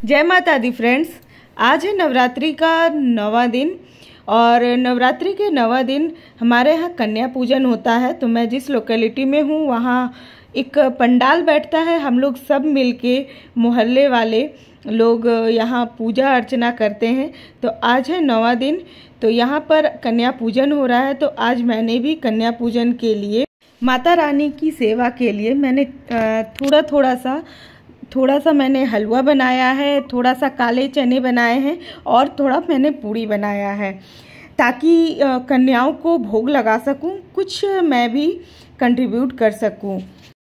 जय माता दी फ्रेंड्स, आज है नवरात्रि का नवा दिन और नवरात्रि के नवा दिन हमारे यहाँ कन्या पूजन होता है तो मैं जिस लोकेलिटी में हूँ, वहाँ एक पंडाल बैठता है, हम लोग सब मिलके मोहल्ले वाले लोग यहाँ पूजा अर्चना करते हैं तो आज है नवा दिन तो यहाँ पर कन्या पूजन हो रहा है तो आज मैंने भी कन्या पूजन के लिए, माता रानी की सेवा के लिए मैंने थोड़ा थोड़ा सा थोड़ा सा मैंने हलवा बनाया है थोड़ा सा काले चने बनाए हैं और थोड़ा मैंने पूड़ी बनाया है, ताकि कन्याओं को भोग लगा सकूँ, कुछ मैं भी कंट्रीब्यूट कर सकूँ।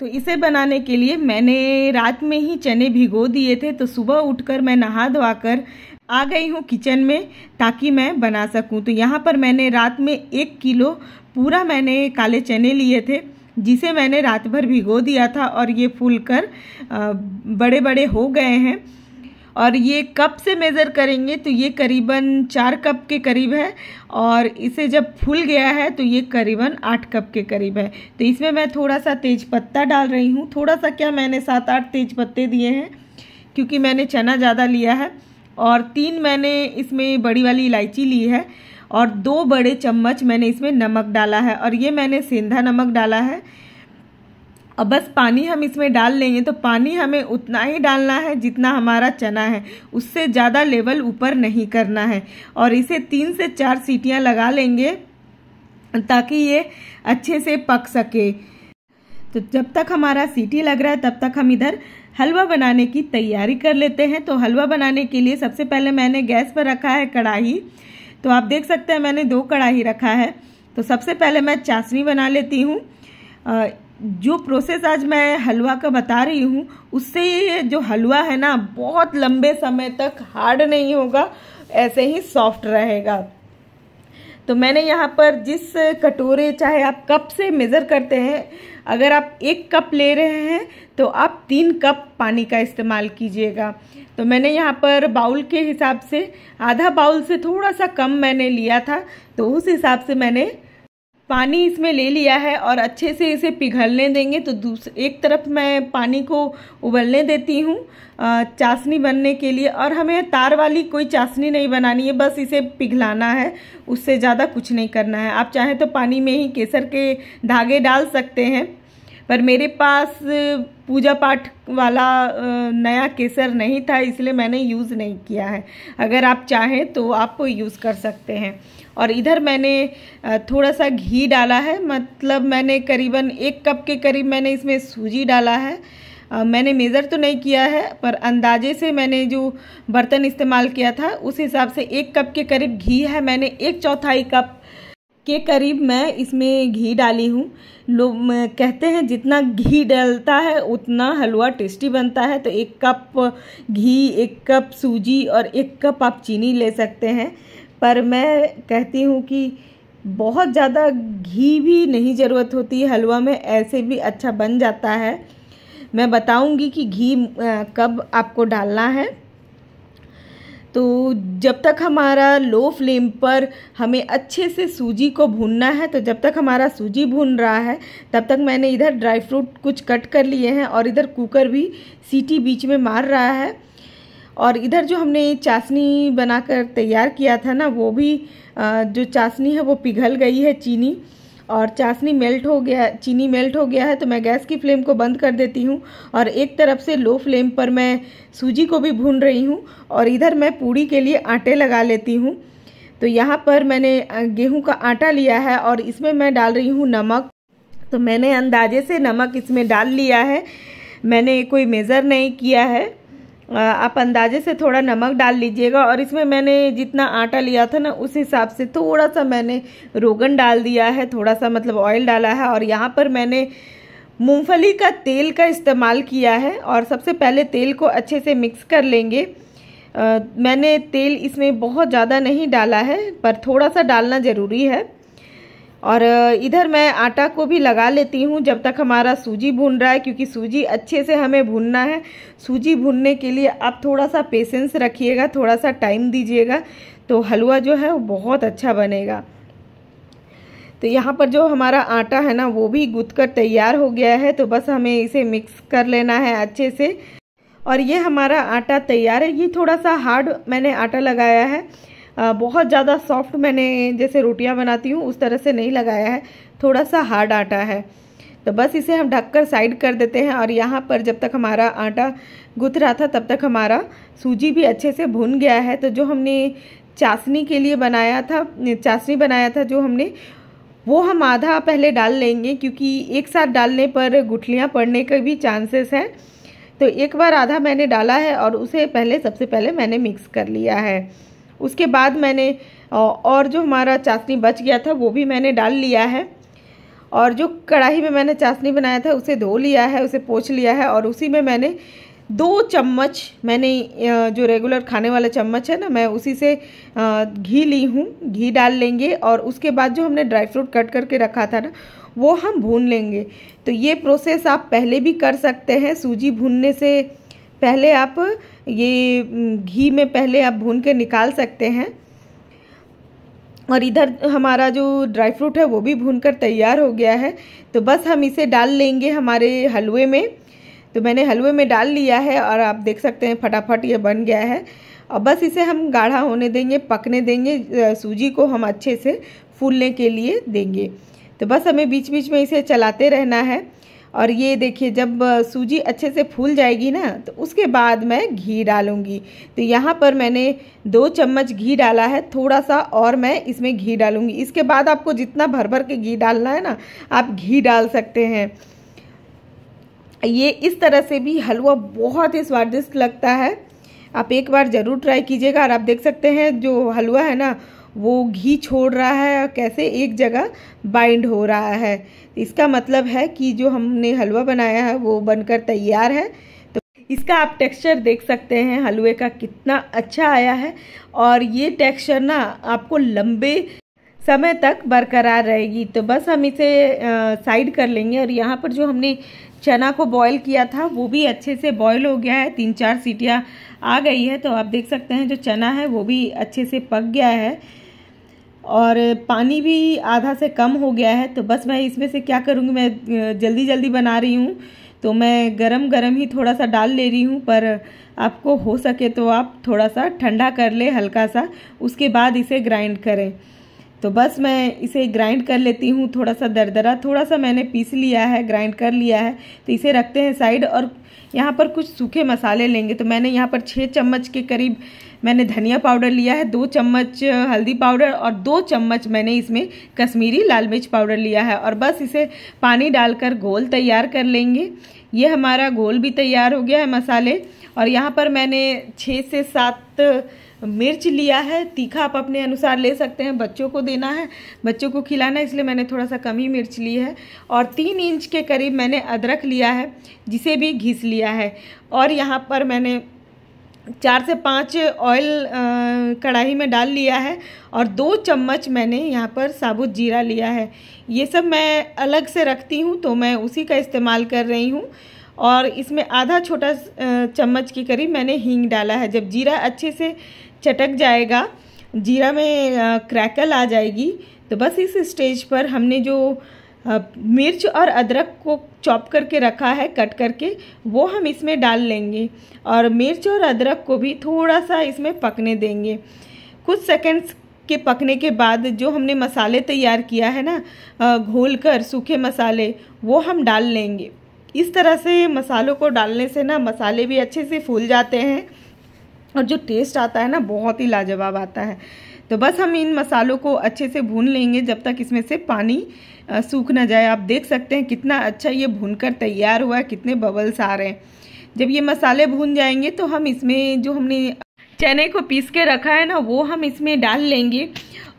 तो इसे बनाने के लिए मैंने रात में ही चने भिगो दिए थे तो सुबह उठकर मैं नहा धोवा कर आ गई हूँ किचन में, ताकि मैं बना सकूँ। तो यहाँ पर मैंने रात में एक किलो पूरा मैंने काले चने लिए थे। जिसे मैंने रात भर भिगो दिया था और ये फूल कर बड़े बड़े हो गए हैं। और ये कप से मेज़र करेंगे तो ये करीबन चार कप के करीब है और इसे जब फूल गया है तो ये करीबन आठ कप के करीब है। तो इसमें मैं थोड़ा सा तेज पत्ता डाल रही हूँ। थोड़ा सा क्या मैंने सात आठ तेज पत्ते दिए हैं, क्योंकि मैंने चना ज़्यादा लिया है और तीन मैंने इसमें बड़ी वाली इलायची ली है। और दो बड़े चम्मच मैंने इसमें नमक डाला है और ये मैंने सेंधा नमक डाला है। और बस पानी हम इसमें डाल लेंगे तो पानी हमें उतना ही डालना है जितना हमारा चना है। उससे ज़्यादा लेवल ऊपर नहीं करना है। और इसे तीन से चार सीटियाँ लगा लेंगे ताकि ये अच्छे से पक सके। तो जब तक हमारा सीटी लग रहा है, तब तक हम इधर हलवा बनाने की तैयारी कर लेते हैं। तो हलवा बनाने के लिए सबसे पहले मैंने गैस पर रखा है कढ़ाई। तो आप देख सकते हैं मैंने दो कढ़ाई रखा है। तो सबसे पहले मैं चाशनी बना लेती हूँ। जो प्रोसेस आज मैं हलवा का बता रही हूँ, उससे ये जो हलवा है ना, बहुत लंबे समय तक हार्ड नहीं होगा, ऐसे ही सॉफ्ट रहेगा। तो मैंने यहाँ पर जिस कटोरे, चाहे आप कप से मेज़र करते हैं अगर आप एक कप ले रहे हैं तो आप तीन कप पानी का इस्तेमाल कीजिएगा। तो मैंने यहाँ पर बाउल के हिसाब से, आधा बाउल से थोड़ा सा कम मैंने लिया था तो उस हिसाब से मैंने पानी इसमें ले लिया है और अच्छे से इसे पिघलने देंगे तो दूसरे एक तरफ़ मैं पानी को उबलने देती हूँ चाशनी बनने के लिए। और हमें तार वाली कोई चाशनी नहीं बनानी है, बस इसे पिघलाना है, उससे ज़्यादा कुछ नहीं करना है। आप चाहें तो पानी में ही केसर के धागे डाल सकते हैं, पर मेरे पास पूजा पाठ वाला नया केसर नहीं था, इसलिए मैंने यूज़ नहीं किया है। अगर आप चाहें तो आप यूज़ कर सकते हैं। और इधर मैंने थोड़ा सा घी डाला है। मतलब मैंने करीबन एक कप के करीब मैंने इसमें सूजी डाला है। मैंने मेज़र तो नहीं किया है, पर अंदाजे से मैंने जो बर्तन इस्तेमाल किया था, उस हिसाब से एक कप के करीब घी है। मैंने एक चौथाई कप के करीब मैं इसमें घी डाली हूँ। लोग कहते हैं जितना घी डालता है, उतना हलवा टेस्टी बनता है। तो एक कप घी, एक कप सूजी और एक कप आप चीनी ले सकते हैं। पर मैं कहती हूँ कि बहुत ज़्यादा घी भी नहीं ज़रूरत होती, हलवा में ऐसे भी अच्छा बन जाता है। मैं बताऊँगी कि घी कब आपको डालना है। तो जब तक हमारा लो फ्लेम पर हमें अच्छे से सूजी को भूनना है तो जब तक हमारा सूजी भून रहा है, तब तक मैंने इधर ड्राई फ्रूट कुछ कट कर लिए हैं और इधर कुकर भी सीटी बीच में मार रहा है। और इधर जो हमने चाशनी बनाकर तैयार किया था ना, वो भी जो चाशनी है वो पिघल गई है चीनी, और चाशनी मेल्ट हो गया, चीनी मेल्ट हो गया है तो मैं गैस की फ्लेम को बंद कर देती हूँ, और एक तरफ़ से लो फ्लेम पर मैं सूजी को भी भून रही हूँ, और इधर मैं पूड़ी के लिए आटे लगा लेती हूँ। तो यहाँ पर मैंने गेहूँ का आटा लिया है, और इसमें मैं डाल रही हूँ नमक। तो मैंने अंदाजे से नमक इसमें डाल लिया है, मैंने कोई मेज़र नहीं किया है। आप अंदाजे से थोड़ा नमक डाल लीजिएगा और इसमें मैंने जितना आटा लिया था ना उस हिसाब से थोड़ा सा मैंने रोगन डाल दिया है थोड़ा सा मतलब ऑयल डाला है और यहाँ पर मैंने मूंगफली का तेल का इस्तेमाल किया है और सबसे पहले तेल को अच्छे से मिक्स कर लेंगे। आ, मैंने तेल इसमें बहुत ज़्यादा नहीं डाला है पर थोड़ा सा डालना ज़रूरी है। और इधर मैं आटा को भी लगा लेती हूँ जब तक हमारा सूजी भून रहा है, क्योंकि सूजी अच्छे से हमें भूनना है। सूजी भूनने के लिए आप थोड़ा सा पेशेंस रखिएगा थोड़ा सा टाइम दीजिएगा तो हलवा जो है वो बहुत अच्छा बनेगा। तो यहाँ पर जो हमारा आटा है ना, वो भी गुद कर तैयार हो गया है तो बस हमें इसे मिक्स कर लेना है अच्छे से। और ये हमारा आटा तैयार है, ये थोड़ा सा हार्ड मैंने आटा लगाया है। बहुत ज़्यादा सॉफ्ट मैंने जैसे रोटियाँ बनाती हूँ, उस तरह से नहीं लगाया है। थोड़ा सा हार्ड आटा है। तो बस इसे हम ढककर साइड कर देते हैं और यहाँ पर जब तक हमारा आटा गुथ रहा था, तब तक हमारा सूजी भी अच्छे से भुन गया है। तो जो हमने चाशनी के लिए बनाया था, चाशनी बनाया था जो हमने, वो हम आधा पहले डाल लेंगे क्योंकि एक साथ डालने पर गुठलियाँ पड़ने के भी चांसेस हैं। तो एक बार आधा मैंने डाला है और उसे पहले, सबसे पहले मैंने मिक्स कर लिया है। उसके बाद मैंने और जो हमारा चाशनी बच गया था, वो भी मैंने डाल लिया है। और जो कढ़ाई में मैंने चाशनी बनाया था, उसे धो लिया है, उसे पोछ लिया है, और उसी में मैंने दो चम्मच, मैंने जो रेगुलर खाने वाला चम्मच है ना, मैं उसी से घी ली हूँ, घी डाल लेंगे, और उसके बाद जो हमने ड्राई फ्रूट कट करके रखा था ना, वो हम भून लेंगे। तो ये प्रोसेस आप पहले भी कर सकते हैं, सूजी भूनने से पहले आप ये घी में पहले आप भून के निकाल सकते हैं। और इधर हमारा जो ड्राई फ्रूट है, वो भी भून कर तैयार हो गया है। तो बस हम इसे डाल लेंगे हमारे हलवे में। तो मैंने हलवे में डाल लिया है और आप देख सकते हैं फटाफट ये बन गया है। और बस इसे हम गाढ़ा होने देंगे, पकने देंगे सूजी को हम अच्छे से फूलने के लिए देंगे। तो बस हमें बीच बीच में इसे चलाते रहना है। और ये देखिए, जब सूजी अच्छे से फूल जाएगी ना तो उसके बाद मैं घी डालूँगी। तो यहाँ पर मैंने दो चम्मच घी डाला है थोड़ा सा और मैं इसमें घी डालूँगी। इसके बाद आपको जितना भर भर के घी डालना है ना, आप घी डाल सकते हैं। ये इस तरह से भी हलवा बहुत ही स्वादिष्ट लगता है। आप एक बार ज़रूर ट्राई कीजिएगा और आप देख सकते हैं, जो हलवा है ना, वो घी छोड़ रहा है और कैसे एक जगह बाइंड हो रहा है। इसका मतलब है कि जो हमने हलवा बनाया है, वो बनकर तैयार है। तो इसका आप टेक्सचर देख सकते हैं, हलवे का कितना अच्छा आया है। और ये टेक्सचर ना आपको लंबे समय तक बरकरार रहेगी। तो बस हम इसे साइड कर लेंगे और यहाँ पर जो हमने चना को बॉईल किया था, वो भी अच्छे से बॉईल हो गया है। तीन चार सीटियाँ आ गई है तो आप देख सकते हैं जो चना है, वो भी अच्छे से पक गया है। और पानी भी आधा से कम हो गया है तो बस मैं इसमें से क्या करूँगी? मैं जल्दी जल्दी बना रही हूँ तो मैं गरम गरम ही थोड़ा सा डाल ले रही हूँ, पर आपको हो सके तो आप थोड़ा सा ठंडा कर ले हल्का सा उसके बाद इसे ग्राइंड करें। तो बस मैं इसे ग्राइंड कर लेती हूँ थोड़ा सा दरदरा थोड़ा सा मैंने पीस लिया है ग्राइंड कर लिया है तो इसे रखते हैं साइड और यहाँ पर कुछ सूखे मसाले लेंगे। तो मैंने यहाँ पर छः चम्मच के करीब मैंने धनिया पाउडर लिया है, दो चम्मच हल्दी पाउडर और दो चम्मच मैंने इसमें कश्मीरी लाल मिर्च पाउडर लिया है। और बस इसे पानी डालकर घोल तैयार कर लेंगे। ये हमारा घोल भी तैयार हो गया है मसाले। और यहाँ पर मैंने छः से सात मिर्च लिया है, तीखा आप अपने अनुसार ले सकते हैं, बच्चों को देना है, बच्चों को खिलाना है, इसलिए मैंने थोड़ा सा कम ही मिर्च ली है। और तीन इंच के करीब मैंने अदरक लिया है, जिसे भी घिस लिया है। और यहाँ पर मैंने चार से पाँच ऑयल कढ़ाई में डाल लिया है और दो चम्मच मैंने यहाँ पर साबुत जीरा लिया है। ये सब मैं अलग से रखती हूँ तो मैं उसी का इस्तेमाल कर रही हूँ। और इसमें आधा छोटा चम्मच के करीब मैंने हींग डाला है। जब जीरा अच्छे से चटक जाएगा, जीरा में क्रैकल आ जाएगी। तो बस इस स्टेज पर हमने जो मिर्च और अदरक को चॉप करके रखा है कट करके, वो हम इसमें डाल लेंगे और मिर्च और अदरक को भी थोड़ा सा इसमें पकने देंगे। कुछ सेकंड्स के पकने के बाद जो हमने मसाले तैयार किया है ना घोल कर सूखे मसाले, वो हम डाल लेंगे। इस तरह से मसालों को डालने से ना, मसाले भी अच्छे से फूल जाते हैं। और जो टेस्ट आता है ना, बहुत ही लाजवाब आता है। तो बस हम इन मसालों को अच्छे से भून लेंगे जब तक इसमें से पानी सूख ना जाए। आप देख सकते हैं कितना अच्छा ये भूनकर तैयार हुआ है, कितने बबल्स आ रहे हैं। जब ये मसाले भून जाएँगे तो हम इसमें जो हमने चने को पीस के रखा है ना, वो हम इसमें डाल लेंगे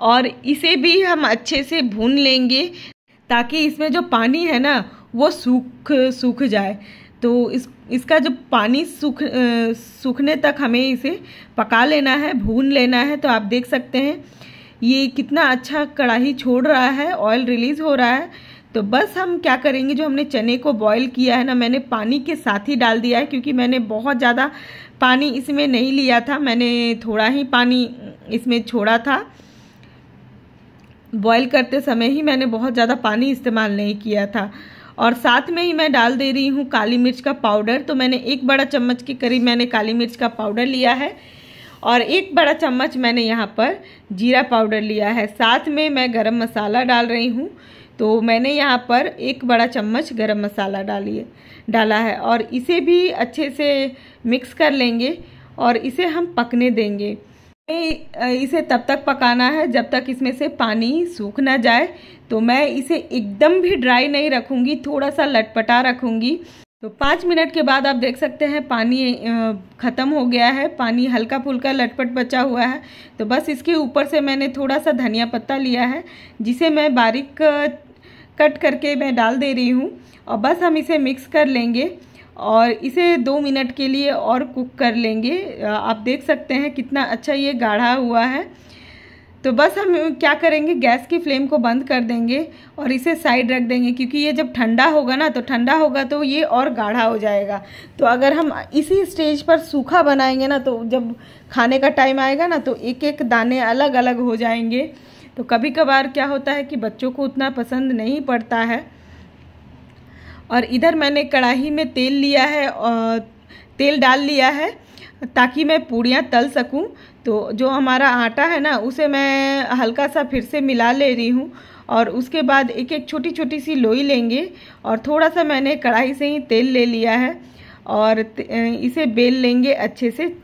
और इसे भी हम अच्छे से भून लेंगे ताकि इसमें जो पानी है ना, वो सूख सूख जाए। तो इस, इसका जो पानी सूख सूखने तक हमें इसे पका लेना है, भून लेना है तो आप देख सकते हैं, ये कितना अच्छा कढ़ाई छोड़ रहा है ऑयल रिलीज़ हो रहा है। तो बस हम क्या करेंगे, जो हमने चने को बॉईल किया है ना, मैंने पानी के साथ ही डाल दिया है, क्योंकि मैंने बहुत ज़्यादा पानी इसमें नहीं लिया था, मैंने थोड़ा ही पानी इसमें छोड़ा था। बॉईल करते समय ही मैंने बहुत ज़्यादा पानी इस्तेमाल नहीं किया था। और साथ में ही मैं डाल दे रही हूँ काली मिर्च का पाउडर। तो मैंने एक बड़ा चम्मच के करीब मैंने काली मिर्च का पाउडर लिया है और एक बड़ा चम्मच मैंने यहाँ पर जीरा पाउडर लिया है। साथ में मैं गरम मसाला डाल रही हूँ। तो मैंने यहाँ पर एक बड़ा चम्मच गरम मसाला डालिए, डाला है और इसे भी अच्छे से मिक्स कर लेंगे और इसे हम पकने देंगे। इसे तब तक पकाना है जब तक इसमें से पानी सूख ना जाए। तो मैं इसे एकदम भी ड्राई नहीं रखूँगी थोड़ा सा लटपटा रखूँगी। तो पाँच मिनट के बाद आप देख सकते हैं पानी ख़त्म हो गया है, पानी हल्का फुल्का लटपट बचा हुआ है। तो बस इसके ऊपर से मैंने थोड़ा सा धनिया पत्ता लिया है, जिसे मैं बारीक कट करके मैं डाल दे रही हूँ। और बस हम इसे मिक्स कर लेंगे। और इसे दो मिनट के लिए और कुक कर लेंगे। आप देख सकते हैं कितना अच्छा ये गाढ़ा हुआ है। तो बस हम क्या करेंगे, गैस की फ्लेम को बंद कर देंगे और इसे साइड रख देंगे, क्योंकि ये जब ठंडा होगा ना तो ठंडा होगा तो ये और गाढ़ा हो जाएगा। तो अगर हम इसी स्टेज पर सूखा बनाएँगे ना तो जब खाने का टाइम आएगा ना तो एक एक दाने अलग अलग हो जाएँगे। तो कभी कभार क्या होता है कि बच्चों को उतना पसंद नहीं पड़ता है। और इधर मैंने कढ़ाई में तेल लिया है और तेल डाल लिया है, ताकि मैं पूड़ियाँ तल सकूँ। तो जो हमारा आटा है ना, उसे मैं हल्का सा फिर से मिला ले रही हूँ और उसके बाद एक एक छोटी छोटी सी लोई लेंगे और थोड़ा सा मैंने कढ़ाई से ही तेल ले लिया है और इसे बेल लेंगे अच्छे से।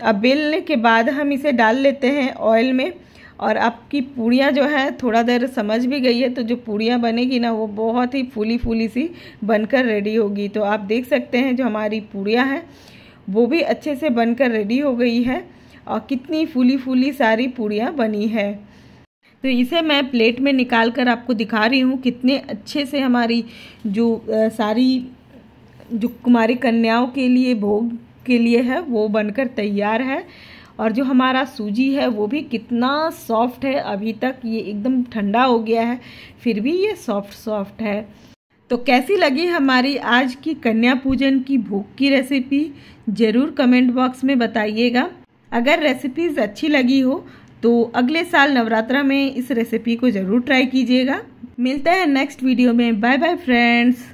अब बेलने के बाद हम इसे डाल लेते हैं ऑयल में। और आपकी पूड़ियाँ जो है, थोड़ा देर समझ भी गई है तो जो पूड़ियाँ बनेगी ना, वो बहुत ही फूली फूली सी बनकर रेडी होगी। तो आप देख सकते हैं जो हमारी पूड़ियाँ हैं, वो भी अच्छे से बनकर रेडी हो गई है और कितनी फूली फूली सारी पूड़ियाँ बनी है। तो इसे मैं प्लेट में निकाल कर आपको दिखा रही हूँ, कितने अच्छे से हमारी जो सारी, जो कुमारी कन्याओं के लिए, भोग के लिए है, वो बनकर तैयार है। और जो हमारा सूजी है, वो भी कितना सॉफ्ट है। अभी तक ये एकदम ठंडा हो गया है, फिर भी ये सॉफ्ट सॉफ्ट है। तो कैसी लगी हमारी आज की कन्या पूजन की भूख की रेसिपी ज़रूर कमेंट बॉक्स में बताइएगा। अगर रेसिपीज़ अच्छी लगी हो तो अगले साल नवरात्रा में इस रेसिपी को ज़रूर ट्राई कीजिएगा। मिलते हैं नेक्स्ट वीडियो में। Bye bye friends